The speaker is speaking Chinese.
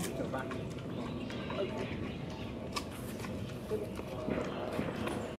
走吧？